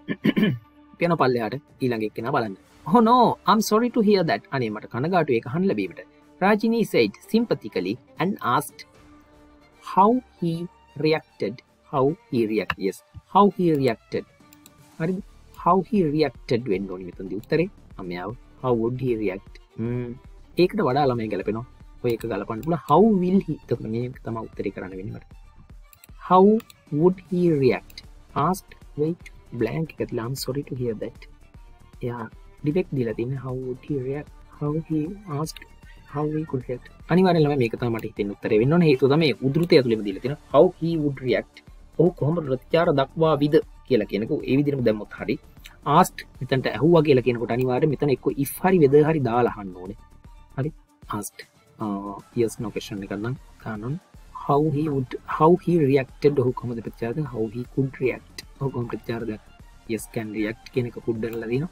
පියන පල්ලයාට ඊළඟ එක්කෙන බලන්න. Oh හොනෝ I'm sorry to hear that. අනේ මට කනගාටු එක හන් ලබීමට. රාජිනී said sympathetically and asked how he reacted how he react. Yes. How he reacted. හරි how he reacted වෙන්න ඕනි මෙතනදී උත්තරේ. අමයාව how would he react? ඒකට වඩා ළමයි ගැලපෙනවා. ඔය එක ගලපන්න පුළුවන්. How will he? එතකොට මේක තමයි උත්තරේ කරන්න වෙන්නේ මට. How would he react? Asked wait blank එක තියලා. I'm sorry to hear that. එයා ඩිෆෙක්ට් දීලා තියෙන්නේ how would he react? How he asked how he could react? අනිවාර්යෙන්ම මේක තමයි මට හිතෙන උත්තරේ වෙන්න ඕනේ. හේතුව තමයි උද්ෘතය ඇතුළේම දීලා තියෙනවා. How he would react ඔහු කොහොම ප්‍රතිචාර දක්වා විද කියලා කියනකු. ඒ විදිරම දැම්මොත් හරි. ආස්ට් මෙතන්ට ඇහුව කියලා කියනකොට අනිවාර මෙතන එක්ක ඉෆහරි වෙද හරි දාලාහන්න ඕනේ. හරි? ආස්ට් යස් නොකේෂන් එකන්නම් තානුන් how he would how he reacted ඔහු කොමද ප්‍රචාරද how he could react. ඔහු කොම ප්‍රචාරද yes can react කියන එක පුඩ්ඩරලා දිනවා.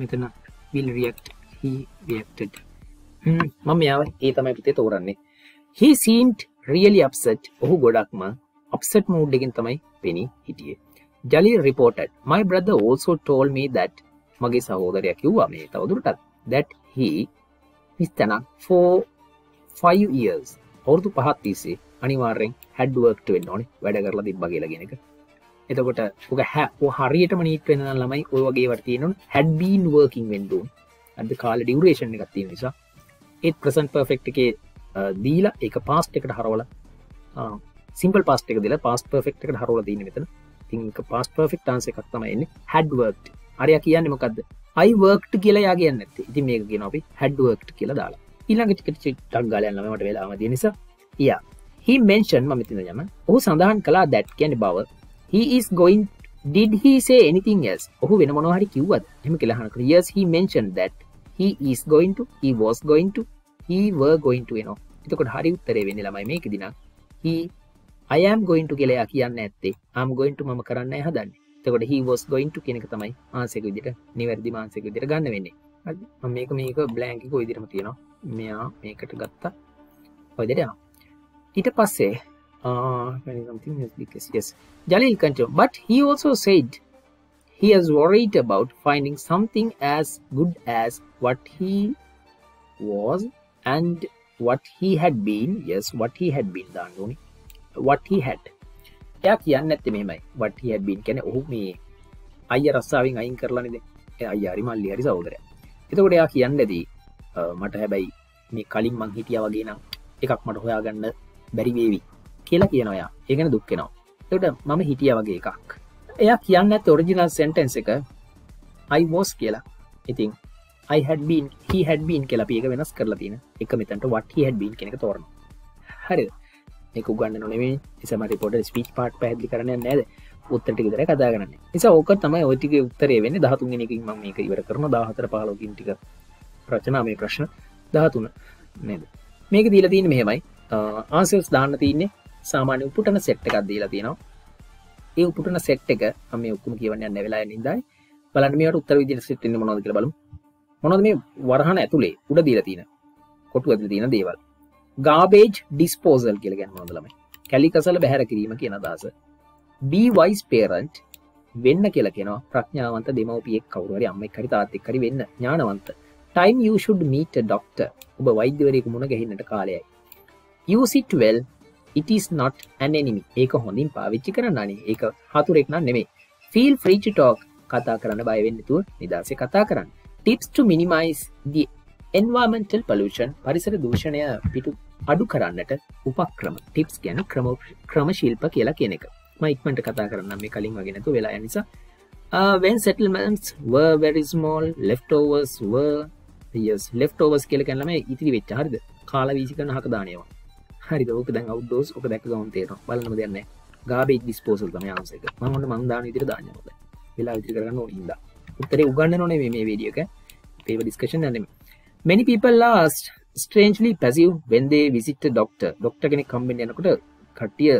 මෙතන will react he reacted. මම මෙයාව ඒ තමයි පිතේ තෝරන්නේ. He seemed really upset. ඔහු ගොඩක්ම upset mood එකකින් තමයි පෙනී හිටියේ. ජලී reported my brother also told me that මගේ සහෝදරයා කිව්වා මේ තවදුරටත්. That he මිස්තන for 5 years. අවුරුදු පහත් තිස්සේ අනිවාර්යෙන් හැඩ්ුවක්ට වෙන්න ඕනේ වැඩ කරලා තිබ්බ කියලාගෙන එක. එතකොට ඔක හැ හරියට මනීට වෙන ළමයි ඔය වගේ වර්තියන හැඩ්බීන් වර්කින් වෙන්ඩුවන් අද කාල ඩියවරේෂන් එකක් තියෙන නිසා. ඒත් ප්‍රසන් පර්ෆෙක්් එකේ uh, දීලා එක පාස්ට එකට හරවල uh, සිම්පල් පාස්ට එක දිලා පාස් පර්ෆෙක්් එකට හරවල දීන මෙතන. තික පාස් පර්ෆෙක්් ටන්ස එකක් තමයින්න හැඩ්වර්ක්් අරය කියන්න මොකක්ද අයිවර්ක්ට කියලා යා කියන්න ඇති ඉති මේක ගෙන අපි හැඩ්වර්ක්් කියලා දාලා. ඉල්ළඟට ටක් ගලයන්නමට වෙලාම දී නිසා. යා he mentioned මමතින යම ඔහු සඳහන් කලා දැට් කියන බව. He is going did he say anything else? ඔහු වෙන මොනහරි කිව්වද? එම කියලහනක yes he mentioned that. He is going to he was going to he were going to එනවා. එතකොට හරි උත්තරේ වෙන්නේ ළමයි මේක දින. He I am going to කියලා කියන්න ඇත්තේ I'm going to මම කරන්න හදන්නේ. එතකොට he was going to කියන එක තමයි ආන්සර් එක විදිහට නිවැරදි ආන්සර් එක විදිහට ගන්න වෙන්නේ. හරිද මම මේක මේක බ්ලැන්ක් එක ඔය විදිහටම තියෙනවා. මෙයා මේකට ගත්තා. ඔය විදිහට යනවා. ඊට පස්සේ Jalil continued, but he also said he is worried about finding something as good as what he was and what he had been. Yes, what he had been. දාන්න what he had. එයා කියන්න ඇත්තේ මෙහෙමයි. what he had been කියන්නේ ඔහු මේ අයියා රස්සාවෙන් අයින් කරලා නේද? එයා අයියා හරි මල්ලි හරි සහෝදරයා. එතකොට එයා කියන්නේදී මට හැබැයි මේ කලින් මං හිටියා වගේ නම් එකක් මට හොයාගන්න බැරිවේවි කියලා කියනොයා ඒගෙන දුක්කෙනවා එට මම හිටිය වගේ එකක් එයා කියන්න ඇත් ඔරිජිනල් සෙන්ටන්ස එක අයිවෝස් කියලා ඉතින් I had been he had been කියලා පියක වෙනස් කරලා තියෙන එක මෙතන්ට what he had been කෙනෙක තෝරන හරි එක ගන්න නොනේ එසමට පොට ස්පීච් පාට් පැදිලි කරන නෑද උත්තට ගෙදර කතා කරන්න. නිසා ඕක තමයි ඔටික උත්තරේ වෙන්න. දහතුන්ගෙනකින් ම මේක ඉවර කරන දාහතර පාලෝකින් ටික ප්‍රචනා මේ ප්‍රශ්න දහතුන නේද? මේක දීල තියෙන මෙහෙමයි. ආසල්ස් දාන්න තියන්නේ සාමාන්‍ය උපුටන සෙට් එකක් දීලා තියෙනවා. ඒ උපුටන සෙට් එක මම ඔක්කොම කියවන්න යන්න වෙලා නින්දයි බලන්න මේකට උත්තර විදිහට සෙට් වෙන්නේ මොනවද කියලා බලමු. මොනවද මේ වරහන ඇතුලේ උඩ දීලා තියෙන? කොටු ඇතුලේ තියෙන දේවල්. Garbage disposal කියලා කියන්නේ මොනවද ළමයි. කැලිකසල බැහැර කිරීම කියන අදහස. Be wise parent වෙන්න කියලා කියනවා ප්‍රඥාවන්ත දෙමව්පියෙක් කවුරු හරි අම්මෙක් හරි තාත්තෙක් හරි වෙන්න. ඥානවන්ත. Time you should meet a doctor. ඔබ වෛද්‍යවරයෙකු මුණ ගැහෙන්නට කාලයයි. Use it well. It is not an enemy. ඒක හොඳින් පාවිච්චි කරන්න අනේ. ඒක හතුරෙක් නම් නෙමෙයි. Feel free to talk. කතා කරන්න බය වෙන්න නැතුව නිදාසේ කතා කරන්න. Tips to minimize the environmental pollution. පරිසර දූෂණය පිටු අඩු කරන්නට උපක්‍රම ටිප්ස් ගැන ක්‍රම ක්‍රම ශිල්ප කියලා කියන එක. මයික්මට කතා කරන්න මේ කලින් වගේ නැතු වෙලා නිසා. Uh, when settlements were very small leftovers were yes leftovers කියලා කැනලම ඉතිරි වෙච්ච හරිද? කාලා වීසි කරන හක දානවා. හරි ඕක දැන් අවු්දෝස් ඕක දැක ගවන් තේර බලම දෙන්න ගාබේ ඩිස්පෝසල් තම ආන්සක මට මන්දාන ඉදිර දාන්නකොද වෙලා ඉතිරි කරන්න ඕනින්ද උත්තරේ උගන්න නොනේ මේ වීඩියක පේව ඩිස්කෂන් නම many people last strangely passive when they visit a doctor. Doctor කෙනෙක් කම්බෙන් යනකොට කට්ටිය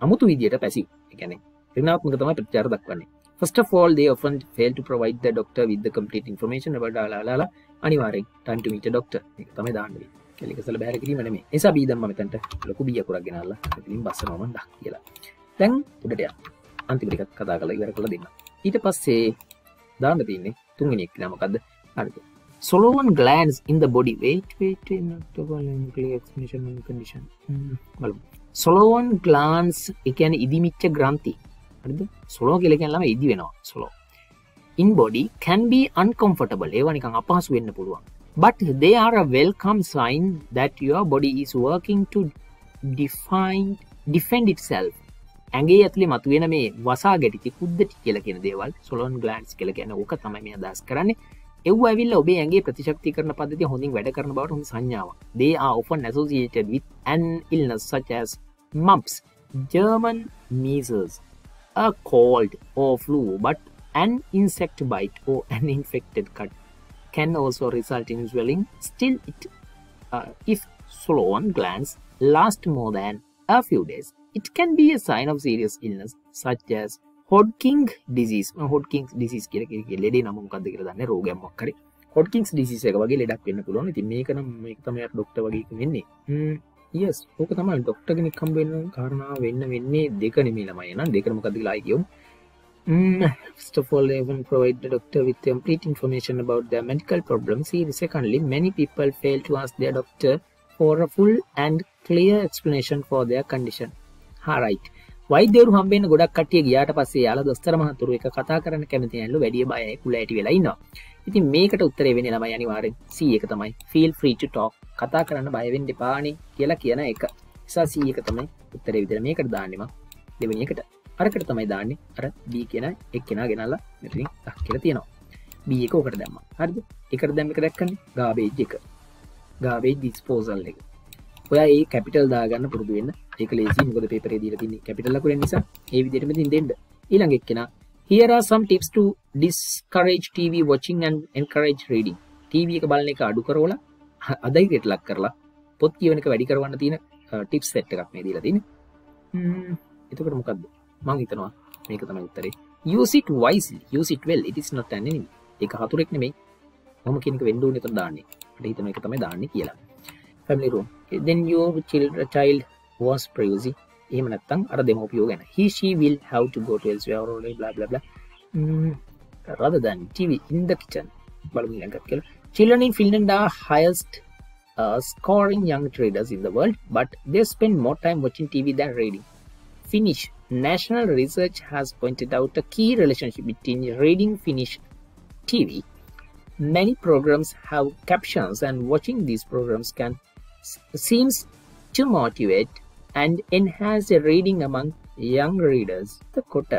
අමුතු විදියට පැසිව් එකැනෙ රිනාත්මක තමයි ප්‍රචාර දක්වන්නේ. First of all, they often fail to provide the doctor with the complete information. about ලාලාලා අනිවාරෙන් time to meet a doctor. එක තමයි දාන්නේ කෙලිකසල බෑර කිරීම නෙමේ නිසා බීදම්ම මෙතැන්ට ලොකු බිය කුරක් ගෙනල්ලා ඉතින් බස්ස නොමන් දක් කියලා. දැන් උඩට යන්න. අන්තිමටිකත් කතා කළ ඉවර කළ දෙන්න ඊට පස්සේ දාන්න තියන්නේ තුන්ගෙනෙක් නමකක්ද හරිද Solomon glands in the body. Wait wait clear explanation and condition. Hmm, බලමු. Solomon glands ඒ කියන්නේ ඉදිමිච්ච ග්‍රන්ථි. හරිද? සොලෝ කියලා කියන්නේ ළම ඉදි වෙනවා. Solo in body can be uncomfortable. ඒවා නිකන් අපහසු වෙන්න පුළුවන්. But they are a welcome sign that your body is working to define defend itself. ඇගේ ඇතුලේ මතුවෙන මේ වසා ගැටිති කුද්දටි කියල කියෙන දේවල් සොලොන් ගලන්ස් කියල කියන ඕක තමයි මේ අදස් කරන්නේ. එව් ඇවිල්ල ඔබේ ඇගේ ප්‍රතිශක්ති කරන පදති හොඳින් වැඩ කරන බවට හොඳ සංඥාව they are often associated with an illness such as mumps German measles a cold or flu but an insect bite or an infected cut can also result in swelling. Still, it, uh, if swollen glands last more than a few days. It can be a sign of serious illness such as Hodgkin disease. Hodgkin disease කියලා කිය ලෙඩේ නම මොකක්ද කියලා දන්නේ රෝගයක් මොකක් හරි. Hodgkin's disease එක වගේ ලෙඩක් වෙන්න පුළුවන්. ඉතින් මේක නම් මේක තමයි අර ડોක්ටර් වගේ වෙන්නේ. හ්ම් yes ඕක තමයි ડોක්ටර් කෙනෙක් හම්බ වෙන කාරණා වෙන්න වෙන්නේ දෙක නෙමෙයි ළමයි නං දෙකම මොකක්ද කියලා ආයි කියමු. Mm, first of all, even provide the doctor with complete information about their medical problems. Secondly, many people fail to ask their doctor for a full and clear explanation for their condition. හරයිට් වෛද්‍යවරු හම්බෙන්න ගොඩක් කට්ටිය ගියාට පස්සේ යාලා දොස්තර මහතුරු එක කතා කරන්න කැමති නැල්ලු වැඩිය බයයි කුල ඇටි වෙලා ඉන්නවා. ඉතින් මේකට උත්තරේ වෙන්නේ ළමයි අනිවාර්යෙන් C එක තමයි feel free to talk කතා කරන්න බය වෙන්න එපානේ කියලා කියන එක. නිසා C එක තමයි උත්තරේ විදිහට මේකට දාන්නේ මම දෙවෙනි එකට. අරකට තමයි දාන්නේ අර B කියන එක්කෙනා ගෙනල්ලා මෙතනින් ටක් කියලා තියෙනවා. B එක ඔකට දැම්මා. හරිද? එකට දැම්ම එක දැක්කනේ garbage එක. garbage disposal එක. ඔයා ඒ කැපිටල් දාගන්න පුරුදු වෙන්න. ඒක ලේසි මොකද පේපරේ දීලා තින්නේ? කැපිටල් ලකුණෙන් නිසා ඒ විදිහටම ඉතින් දෙන්න. ඊළඟ එක්කෙනා here are some tips to discourage tv watching and encourage reading. Tv එක බලන එක අඩු කරවලා අධෛර්යයට ලක් කරලා පොත් කියවන එක වැඩි කරවන්න තියෙන ටිප්ස් සෙට් එකක් මේ දීලා ම්ම් එතකොට මොකද්ද? මම හිතනවා මේක තමයි උත්තරේ. Use it wisely. Use it well. It is not an enemy. ඒක හතුරෙක් නෙමෙයි. මම කියන එක වෙන්න ඕනේ එතන දාන්නේ. මට හිතෙනවා ඒක තමයි දාන්නේ කියලා. Family room then your child, child was privacy එහෙම නැත්තම් අර දෙමෝපියෝ ගැන he she will have to go to elsewhere or blah blah blah mm, rather than tv in the kitchen බලමු ඊළඟට කියලා children in finland are highest uh, scoring young traders in the world but they spend more time watching tv than reading finnish national research has pointed out a key relationship between reading finnish tv many programs have captions and watching these programs can seems to motivate and enhance the reading among young readers. කොට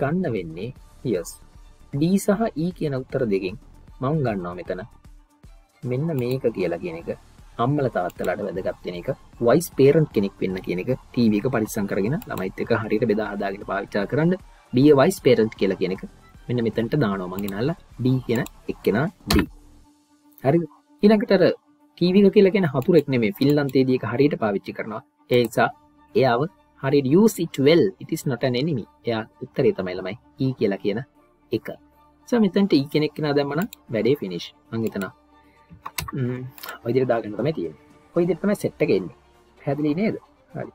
ගන්න වෙන්නේ yes. D සහ E කියන උත්තර දෙකෙන් මම ගන්නවා මෙතන. මෙන්න මේක කියලා කියන එක අම්මල තාත්තලාට වැදගත් වෙන එක වයිස් පේරන්ට් කෙනෙක් වෙන්න කියන එක ටීවී එක පරිස්සම් කරගෙන ළමයිත් එක්ක හරියට බෙදා හදාගෙන පාවිච්චි කරන්න B වයිස් පේරන්ට් කියලා කියන එක මෙන්න මෙතනට දානවා මං ගෙනල්ලා D කියන එක්කෙනා D. හරිද? ඊළඟට අර ටීවික කියලා කියන හතුරෙක් නෙමේ ෆිල්ලන්තේදී එක හරියට පාවිච්චි කරනවා. ඒ නිසා එයාව හරි use it well it is not an enemy. එයා උත්තරේ තමයි ළමයි. E කියලා කියන එක. සෝ මෙතනට E කෙනෙක් කෙනා දැම්මනම් වැඩේ ෆිනිෂ් මං හිතනවා. ම්ම්. ඔය විදිහට දාගන්න තමයි තියෙන්නේ. ඔය විදිහට තමයි සෙට් එක එන්නේ. පැහැදිලි නේද? හරි.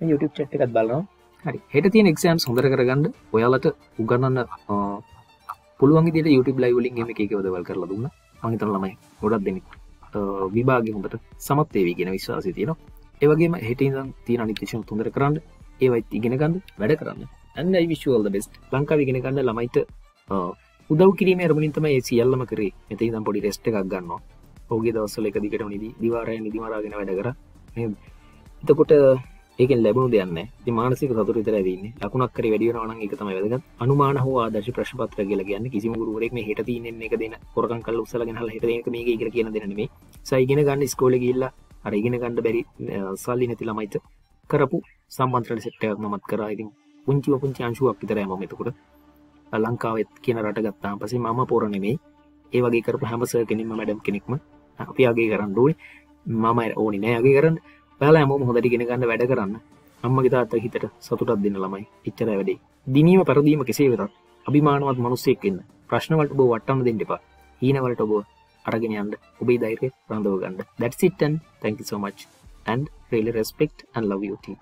මම YouTube chat එකත් බලනවා. හරි. හෙට තියෙන එක්සෑම්ස් හොඳට කරගන්න. ඔයාලට උගන්නන්න පුළුවන් විදිහට YouTube live වලින් එහෙම එක එක දේවල් කරලා දුන්නා. මං හිතනවා ළමයි ගොඩක් දෙනෙක්. විභාග හොඳට සමත්වේවී ගෙන විශ්වාසය තියෙනවා. ඒවගේම හෙටඉදම් තියෙන අනිතිශම තුොඳර කරන්න. ඒවයිත් ඉගෙනගන්න වැඩ කරන්න. ඇන්න විශවල්ද බෙස්ට ලංකාව ඉගෙන ගන්න ළමයිට උදව කිරීම රමනින්තම ඒ සියල්ලම කරේ. මෙතයි දම් පොඩි රෙස්ට එකක් ගන්නවා. ඔගේ දවස්සල එක දිකට නිදී දිවාරය නිදිමරාගෙන වැඩ කර. එතකොට ඒක ලැබුණු දෙයන්න මානසික සතුර විතර දන්න ලකුණක් කර වැඩියනවන එක තමයි වැදගත්. අනුමාන හෝ ආදර්ශ ප්‍රශ්පත්‍ර කියලා කියන්න කිසිම ගුරුවරෙක් මේ හෙට තියෙන එක දෙන කොරකන් කල් උත්සලගෙන හල හෙට එක මේක ඉගෙන කියන දෙනනේ සයිගෙන ගන්න ස්කෝල ගිල්ලා අර ඉගෙන ගන්න බැරි සල්ලි නැති ළමයිත කරපු සම්බන්ත්‍රල සෙට්ටයක් මත් කර. ඉතින් පුංචිව පුංචි අංශුවක් විතර ම මෙතකොට ලංකාවත් කියන රට ගත්තාම පසේ මම පොර නෙමේ ඒ වගේ කරපු හැමස කෙනෙම මැඩම් කෙනෙක්ම අපි අගේ කරන්න ඕනේ. මම ඕනි නෑගේ කරන්න. පැලා ඇම හොදට ගෙන ගන්න වැඩ කරන්න. අම්මගේ තාත්ත හිතට සතුටත් දෙන්න ළමයි. එච්චර වැඩේ. දිනීම පරදීම කෙසේ වෙතත් අභිමානවත් මනුස්සෙක් වෙන්න. ප්‍රශ්නවලට බෝ වට්ටම දෙන්න එපා. හීනවලට ඔබ අරගෙන යන්න. ඔබේ ධෛර්යය රඳව ගන්න. That's it and thank you so much. And really respect and love you team